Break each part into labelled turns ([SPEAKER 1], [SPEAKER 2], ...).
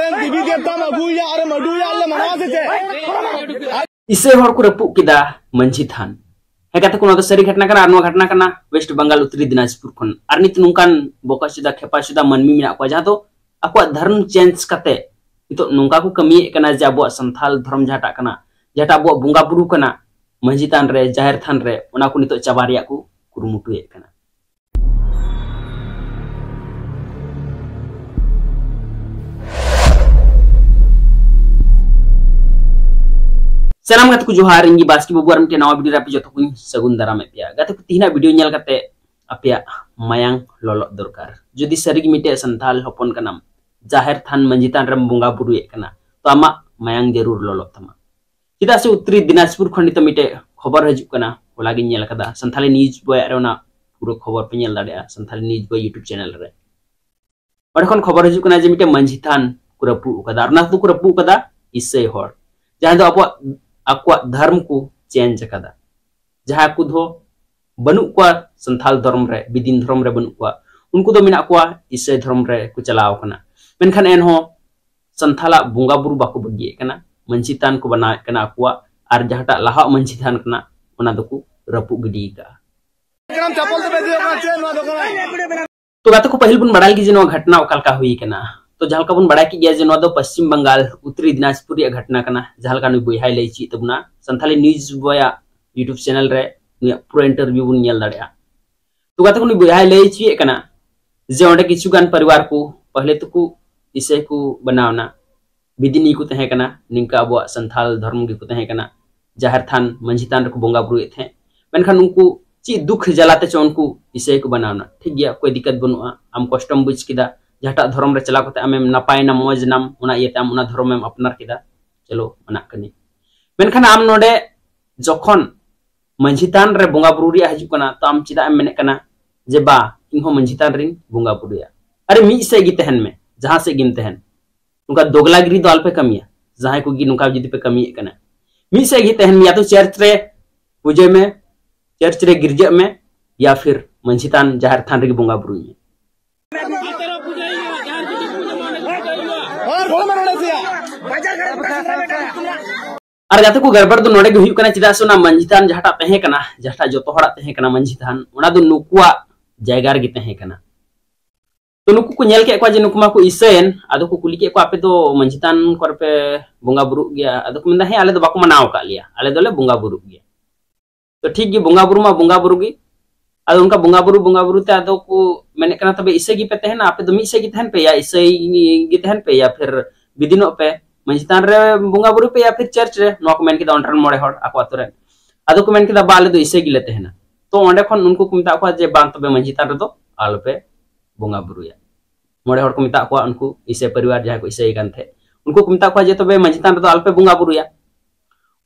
[SPEAKER 1] ᱨᱮᱱ ᱛᱤᱵᱤ ᱫᱮᱵᱛᱟ ᱢᱟᱜᱩᱭᱟ ᱟᱨ ᱢᱟᱰᱩᱭᱟ ᱟᱞᱮ ᱢᱟᱱᱟᱣ ᱥᱮ
[SPEAKER 2] ᱤᱥᱮ ᱦᱚᱲ ᱠᱚ ᱨᱟᱹᱯᱩᱫ ᱠᱮᱫᱟ ᱢᱟᱹᱡᱷᱤ ᱛᱷᱟᱱ ᱦᱮᱸ ᱠᱟᱛᱷᱟ ᱠᱚ ᱱᱚᱣᱟ ᱫᱚ ᱥᱟᱹᱨᱤ ᱜᱷᱚᱴᱚᱱᱟ ᱠᱟᱱᱟ ᱟᱨ ᱱᱚᱣᱟ ᱜᱷᱚᱴᱚᱱᱟ ᱠᱟᱱᱟ ᱳᱭᱮᱥᱴ ᱵᱟᱝᱜᱟᱞ ᱩᱛᱛᱚᱨᱤ ᱫᱤᱱᱟᱡᱽᱯᱩᱨ ᱠᱷᱚᱱ ᱟᱨ ᱱᱤᱛ ᱱᱚᱝᱠᱟᱱ ᱵᱚᱠᱟ ᱥᱩᱫᱟ ᱠᱷᱮᱯᱟ ᱥᱩᱫᱟ ᱢᱟᱹᱱᱢᱤ ᱢᱮᱱᱟᱜ ᱠᱚᱣᱟ ᱡᱟᱦᱟᱸ ᱫᱚ ᱟᱠᱚᱣᱟᱜ ᱫᱷᱚᱨᱚᱢ ᱪᱮᱧᱡᱽ ᱠᱟᱛᱮ ᱱᱤᱛᱚᱜ ᱱᱚᱝᱠᱟ ᱠᱚ ᱠᱟᱹᱢᱤᱭᱮᱫ ᱠᱟᱱᱟ ᱡᱮ ᱟᱵᱚᱣᱟᱜ ᱥᱟᱱᱛᱟᱞ ᱫᱷᱚᱨᱚᱢ ᱡᱟᱦᱟᱸᱴᱟᱜ ᱠᱟᱱᱟ ᱡᱟᱦᱟᱸᱴᱟᱜ ᱟᱵᱚᱣᱟᱜ ᱵᱚᱸᱜᱟ ᱵᱩᱨᱩ ᱠᱟᱱᱟ ᱢᱟᱹᱡᱷᱤ ᱛᱷᱟᱱ ᱨᱮ ᱡᱟᱦᱮᱨ ᱛᱷᱟᱱ ᱨᱮ ᱚᱱᱟ ᱠᱚ ᱱᱤᱛᱚᱜ ᱪᱟᱵᱟ ᱨᱮᱭᱟᱜ ᱠᱚ ᱠᱩᱨᱩᱢᱩᱴᱩᱭᱮᱫ ᱠᱟᱱᱟ mayang lolok dorkar. Jadi sering mite santal hopon kanam. Jahir than manjitan rem bunga buru ye kana. To ama mayang jarur lolok tama. Kita se utri dinaspur khondita mite khobar hajuk kana. Lagi nyal kada santali news boy arona puro khobar penyel dada santali news boy YouTube channel re. Pada kon khobar hajuk kana je mite manjitan kurapu kada. Arna tu kurapu kada isai hor. Jangan tu apa aku धर्म को change कदा जहाँ को दो बनु को संथाल धर्म रे बिदिन धर्म रे बनु को उनको दो मिना को ईसाई धर्म रे को चलाव कना मेनखान एन हो संथाला बुंगा बुरु बाको बगिए कना मंचितान को बना कना को आर जहाटा लाहा मंचितान कना ओना दको रपु गिडी का तो गाते को पहिल बुन बड़ाल की जिनो घटना ओकल का हुई कना तो जहाँ बन बड़ा की जो पश्चिम बंगाल, उत्तरी दिनाजपुर घटना करना जहाँ का बहा लै ची तबना सानी न्यूज़ बया यूट्यूब चैनल पूरा इंटरव्यू बन दाड़ा तो गाते को बहा लै ची जे अंडे किचुगान परिवार को, पहले तो को इसे को बनावना बिदिनी को तहेकना निंका अब संथाल धर्म को तहेकना ज़ाहिर थान मंझी थान को बोंगा बुरुए थे। मेनखान उनको ची दुख जलाते चो उनको इसे को बनावना ठीक गया, कोई दिक्कत बनुआ, आम कष्टम बुझ किदा जहाँ धर्म चला करते आमेम नपाय नाम मौज नाम आम उना धर्म एम अपनार किदा चलो मना कनी मेनखान आम नोडे जखन मंझितान रे बोंगा बुरु रिया हजु कना तो आम चिदा मेने जे बा इनहो मंझितान रिन बोंगा बुरुया अरे मी से तहन में जहाँ से तहन उनका दोगलागिरी दो अल्पे कमिया जहाँ को नुका जिदि पे कमी मी से तहन या तो चर्च रे पूजे में चर्च रे गिरजे में या फिर मंझितान जहर थान रे बोंगा बुरु में और जाते को गड़बड़ दो नोडे हुई कना चिदा सोना मंजितान जहाटा तहे कना, जहाटा जो तोहड़ा तहे कना मंजितान ओना दो नुकुआ जायगा रे तहे कना। तो नुकु को नेल के को जे नुकुमा को इसेन आदो को कुली के को आपे तो मंजितान कर पे बोंगा बुरु गया, आदो को मंदा हे आले दो बाको मनाव का लिया, आले दोले बोंगा बुरु गया। तो ठीक गे बोंगा बुरु मा बोंगा बुरु गी आदो उनका बोंगा बुरु बोंगा बुरु ते आदो को मैंने कना तबे इसे गी पे तहना, आपे दो मी इसे गी तहन पे या इसे गी तहन पे या फिर बिदिनो पे। मंजितान रे बुंगा बुरु पे या फिर चर्च रे नो कमेंट किदा ऑनरन मोड़े हर आको आतरे आदो कमेंट किदा बाले दो इसे गिले तेहना तो ओंडे खन उनको कुमिता को जे बांत तबे मंजितान रे दो आल पे बुंगा बुरु या मोड़े हर कुमिता को उनको इसे परिवार जहाँ को इसे गन थे उनको कुमिता को जे तबे मंजितान रे दो आल पे बुंगा बुरु या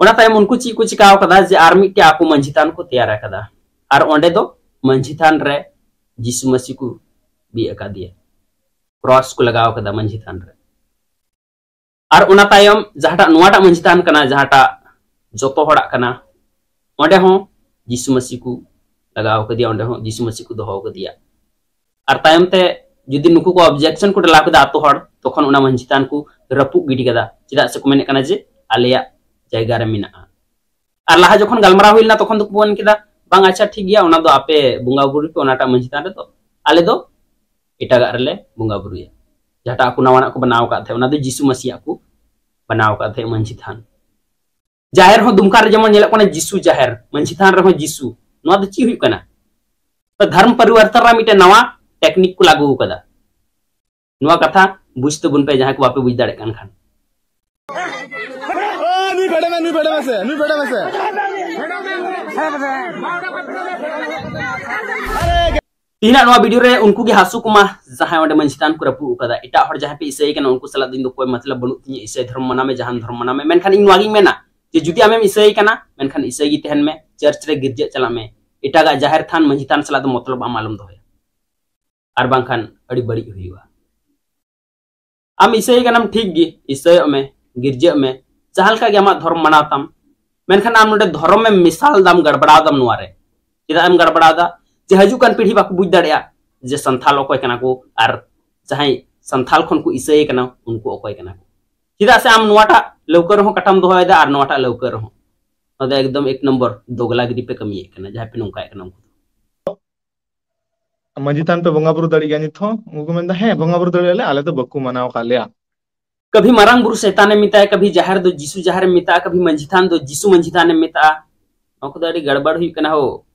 [SPEAKER 2] ओना तायम उनको ची कुछ काव कदा जे आर्मी के आको मंजितान को तैयार कदा आर ओंडे दो मंजितान रे जिसु मसीह को भी अका दिया क्रॉस को लगाव कदा मंजितान रे और उना तायम जहाटा नुआटा मंजितान कना जहाटा जोतो हड़ा कना ओंडे हो जिसु मसीह को लगाव क दिया ओंडे हो जिसु मसीह को दोहो क दिया और तायम ते जुदी नुकु को ऑब्जेक्शन को डला कदा आतो हड़ तखन उना मंजितान को रपु गिडी कदा चिदा से को मेने कना जे आलिया जायगा रे मिना और लाहा जखन गलमरा हुइलना तखन तो बोन किदा बांग अच्छा ठीक गया उना दो आपे बुंगा बुरु पे उनाटा मंजितान रे तो आले दो इटागा रेले बुंगा बुरुया जहाटा ko बनाव का दो जिसु मसीह को बनाव का थे मंझी थान ज़ाहिर हो दुमका रे जेमन नेलक कोने जिसु ज़ाहिर मंझी थान रे हो जिसु नो दो ची हुई कना। तो धर्म परिवर्तन रा मिटे नवा टेक्निक को लागू कदा। नुआ कथा बुझते बुन पे जहाँ को बापे बुझ दाड़े कान खान।
[SPEAKER 1] नुई बेड़े में नुई बेड़े में से नुई बेड़े में से।
[SPEAKER 2] तीना वीडियो रे उनको की हासु कुमा जहाँ ओंडे मंजितान को रपु कदा इटा हर जहाँ पे इसे कना उनको सला दिन कोई मतलब बनु तिनी इसे धर्म मना में जहाँ धर्म मना में मेनखान इन वागी मेना जे जुदी आमे इसे कना मेनखान इसे गी तहन में चर्च रे गिरजे चला में इटा गा ज़ाहिर थान मंजितान सला दो मतलब आमालम दो आर बांखान अड़ी बड़ी हुईवा आम इसे कनाम ठीक गी इसे में गिरजे में जहाँ का गे धर्म मनाताम मेनखान आम नोडे धर्म में मिसाल दाम गड़बड़ा दाम नुआरे चिदा एम गड़बड़ा दा जे हजुकान पीढ़ी बाको बुझ दाड़िया जे संथाल अकय कना को जहाँ संथाल खन को इसे कना उनको अकोय कना चिदा से आम नोटा लौकर हो कटम दोहयदा और नोटा लौकर हो एकदम एक नंबर दोगलागिरी पे कमी कना जहाँ पे नोंका कना
[SPEAKER 1] मांझी थान पे बंगा बुरु दाड़ी गया थो उनको मेंदा है बंगा बुरु दाड़ी आले तो बक्कू मनाव का लिया
[SPEAKER 2] कभी मारांग बुरु शैतान मिता है कभी जहर दो जिसु जहर मिता कभी मंझी थान दो जिसु मंझी थान मिता नको दाड़ी गड़बड़ हुई कना हो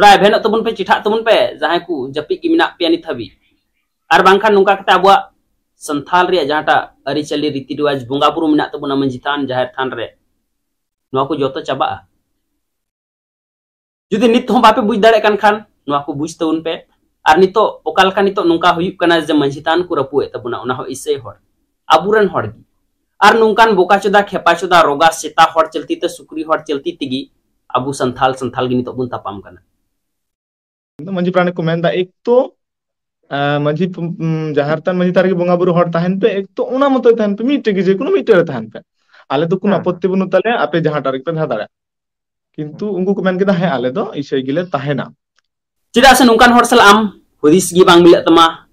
[SPEAKER 2] थोड़ा भेन तबन पे चिठा तबन पे जहाँ को जपी की मिना पे नित हबी और बांखान नुका कते अबवा संथाल रे जहाटा अरि चली रीति रिवाज बोंगा बुरु मिना तबना मंझी थान जहर थान रे नुआ को जोतो चाबा जुदी नित हो बापे बुझ दाड़े कान खान नुआ को बुझ तबन पे और नितो ओकाल का नितो नुका हुई कना जे मंझी थान को रपुए तबना उना हो इसे हर अबुरन हर गी और नुकान बोका चोदा खेपा चोदा रोगा सेता हर चलती ते सुक्री हर चलती तिगी अबु संथाल संथाल
[SPEAKER 1] मंझी प्राणी को मेंदा एक तो मंझी जहारतान मंझी तार बंगा बुरु हर तहन पे एक तो उना मतो तहन पे मीटे गे कोनो मीटे तहन पे। आले तो कोनो आपत्ति है दो इसे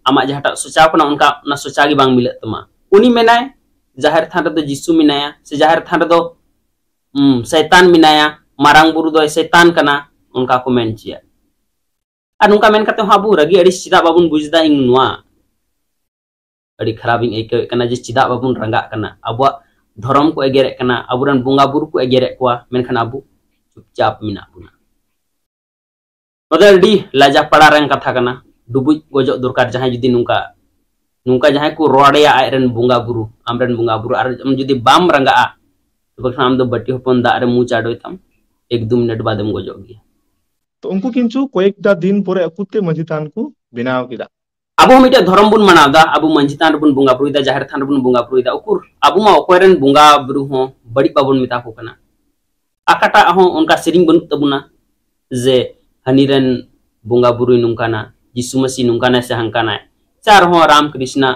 [SPEAKER 2] आमा जहाटा सोचाव कना उनका ना सोचा गी बांग मिलत तमा। उनी मेनाय जहर थान से जहर थान शैतान मिनाया मारांग बुरु दो शैतान कना उनका को मेन चिया और नुका मेन करते हाबू रगी अड़ी चिदा बाबुन बुझदा इन नुआ अड़ी खराब इन एक कना जे चिदा बाबुन रंगा कना अबुआ धर्म को एगेरे अबुरन बुंगा बुरु को एगेरे कोआ मेनखान अबु चुपचाप मिना बुना मदर डी लाजा पड़ा रंग कथा डुबुज गोजो दरकार जहाँ जुदी नुका नुका जहाँ को रोड़ेया आयरन बुंगा बुरु आमरन बुंगा बुरु और जुदी बाम रंगा तो बट्टी हपन दा रे मु चाडोय तम एक दो मिनट बाद हम गोजो गया
[SPEAKER 1] तो उनको किंचु कोएकटा दिन परे अकुते मंझी थान को बनाव किदा
[SPEAKER 2] अब मिटे धर्म बुन मनावदा, अब मंझी थान बुन बुंगा बुरुदा ज़ाहिर थान बुन बुंगा बुरुदा उकुर। अब मा ओकोरेन बुंगा बुरु हो, बड़ी बाबुन मिता को कना। आकाटा हो उनका सिरिंग बनु तबुना जे हनीरन बुंगा बुरु नुंकाना यीशु मसीह नुंकाना से हंकाना चार हो, राम कृष्णा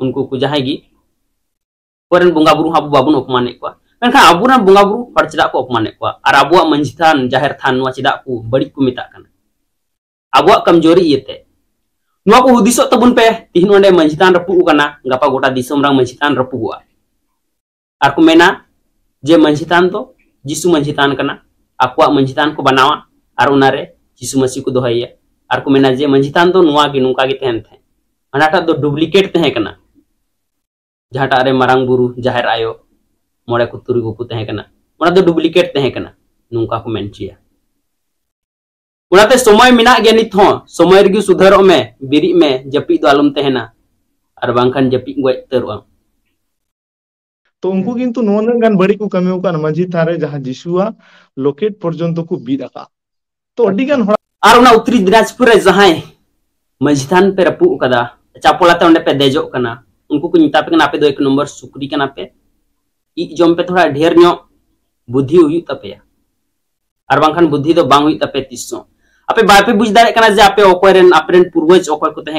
[SPEAKER 2] उनको को जहागी कोरेन बुंगा बुरु हाबु बाबुन अपमान को मेनखान अबुना बुंगा बुरु हर चदा को अपमान को और अबुआ मंझी थान ज़ाहिर थान नुआ चदा को बड़ी को मिता कना अबुआ कमज़ोरी इते नुआ को हुदिसो तबुन पे तिहिन ओंडे मंझी थान रपु कना गपा गोटा दिसम रंग मंझी थान रपु हुआ और को मेना जे मंझी थान तो जिसु मंझी थान कना अकुआ मंझी थान को बनावा और उनारे जिसु मसीह को दोहैया और को मेना जे मंझी थान तो नुआ की नुका की तहन थे अनाटा तो डुप्लीकेट तहे कना जहाटा रे मरांग बुरु ज़ाहिर आयो मोड़े को तुरी को तहे कना। ओना दो डुप्लीकेट तहे कना। नुका को मेनचिया उनाते समय मिना गया नित हो समय रगी सुधर में बिरी में जपी दो आलम तहेना और बांखान जपी गय तरुआ
[SPEAKER 1] तो उनको किंतु नोन गान बड़ी को कमी का मंझी थारे जहाँ जिसुआ लोकेट पर्यंत को बीद आका तो अडी गान
[SPEAKER 2] और उना उत्तरी दिनाजपुर रे जहाँ मंझी थान पे रपु कदा। चापोलाते ओंडे पे देजो कना। उनको को निता पे कना पे दो एक नंबर सुकरी कना पे। जम पे थोड़ा ढेर नो बुद्धि तपे और बांखान बुद्धि तो बांग तपे तिसो। आपे बापे बुझ दाड़े कना जे आपे ओकोय रेन आपरेन पूर्वज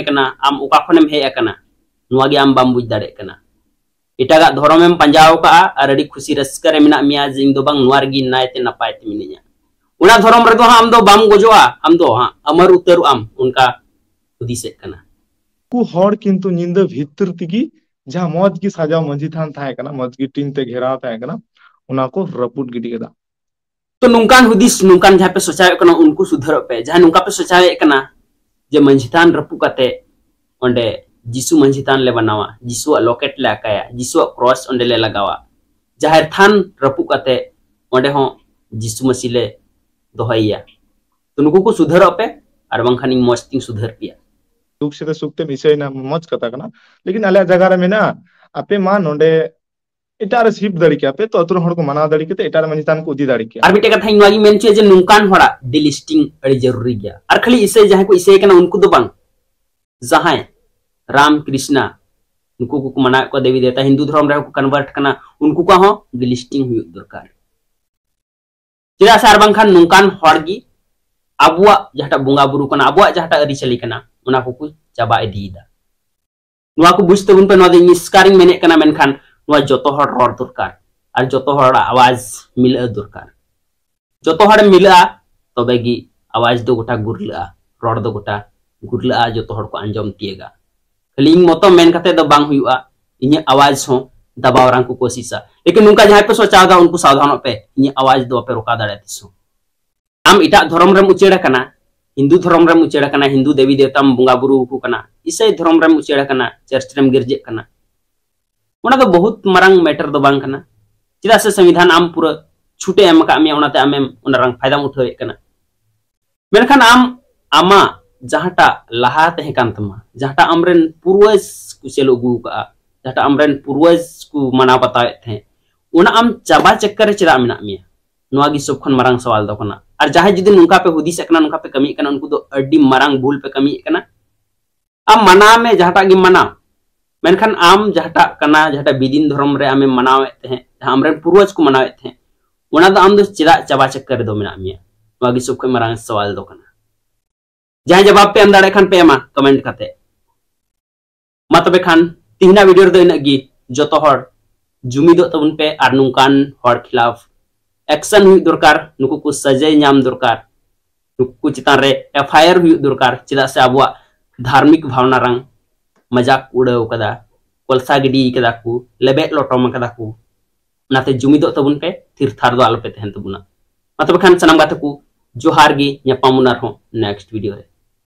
[SPEAKER 2] कना। आम ओका खनेम हे कना। आम बाम बुझ दाड़े कना। इटागा धर्मेम और अड़ी खुशी रस्का रे मिया जे इन दो बांग नुआर गी नायते नपाय ते मिनिया उना धर्म रे तो हम दो बाम गोजोआ हम हाँ, अमर उतर आम उनका हुदिसे
[SPEAKER 1] निंद भीतर जहाँ मौज की सजाव मंझी थान था कना मौज की टीन ते घेराव था कना उना को रपुट गिडी कदा
[SPEAKER 2] तो नुकान हुदिस नुकान जहाँ पे सोचावे कना, उनको सुधर पे। जहाँ नुका पे सोचावे कना जे मंझी थान रपु कते, ओंडे जिसु मंझी थान ले बनावा, जिसु लॉकेट ले आकाया, जिसु क्रॉस ओंडे ले लगावा। ज़ाहिर थान रपु कते, ओंडे हो जिसु मसीह ले दोहैया तो नुको को सुधर पे और बंखानी मस्ती सुधर पिया
[SPEAKER 1] सुख से सुखते विषय ना मज कथा कना। लेकिन अले जगह मेना आपे मा नोंडे, इटार सिप दड़ी के आपे तो अतुर हड़ को मना दड़ी के इटार मंजितान को उदी दड़ी के
[SPEAKER 2] और बिटे कथा इनवागी मेनचे जे नुकान हड़ा डिलिस्टिंग अड़ी ज़रूरी गया और खाली इसे जहाँ को इसे कना उनको दो बंग राम कृष्णा, उनको को मना को देवी देवता हिंदू धर्म रे को कन्वर्ट करना उनको का हो? डिलिस्टिंग हुई दरकार। चिरा सार बंखान नुकान हड़गी अबुआ जहाटा बुंगा बुरु कना अबुआ जहाटा अरी चली कना। उना को कुछ चाबा इदीदा नुआ को बुझ तबुन पे नुआ दे निस्कारिंग मेने कना मेनखान नुआ जोतो हड़ रोड दरकार और जोतो हड़ आवाज़ मिला दरकार जोतो हड़ मिला तबे गी आवाज़ दो गोटा गुरला रोड दो गोटा गुरला जोतो हड़ को अंजम तिएगा खाली मोतो मेन कते दो बांग हुआ इन आवाज़ हो दबाव रंग को कोशिश लेकिन उनका जहाँ पे सोचा उनको सावधान पे इन आवाज़ दो पे रोका दाड़े तिसो आम इटा धर्म रे मुचेड़ा कना हिंदू धर्म कना हिंदू देवी देवता बुंगा बुरु को ईसाई धर्म रे मुचेड़ा कना चर्च रे गिरजे तो बहुत मरंग मैटर कना चिदा से संविधान आम पूरा छूटे एम का मिया उनाते आमेम उना रंग फ़ायदा मेनखान आम आमा जहाटा लहा तहे कान तमा जहाटा अमरेन पूर्वज को चलो गु का जहाटा अमरेन पूर्वज को मना उना आम चाबा चक्कर चिदा मिना सब खन सवाल दो और जहाँ जिदि नुका पे कना नुका पे कमी उनको भूल पे कमी आम मना में जहाटा गी मना मेनखान आम जहाटा कना बिदिन धर्म रे आमे मनावे पूर्वज को मनावे दो आम दो चाबा चक्कर दो मिना सवाल जहाँ जवाब पे एम दाड़े खान पे एमा कमेंट करते मा तबे खान तिहना वीडियो दो इना गी जतो हर जुमिदो तबन पे आर नुकान खिलाफ एक्शन हुई दरकार नुकु को सजाय नाम दरकार नुकु चितान रे एफआईआर हुई दरकार चिदा से अब धार्मिक भावना रंग मज़ाक उड़ाव कदा कोलसा गिडी कदा को लेबेट लोटम कदा को नाते जुमिदो तबुन पे तीर्थार दो आलोपे तहन तबुना मतलब खान सनम गाते को जोहार गे या हो नेक्स्ट वीडियो रे